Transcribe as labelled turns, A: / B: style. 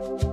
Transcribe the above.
A: Bye.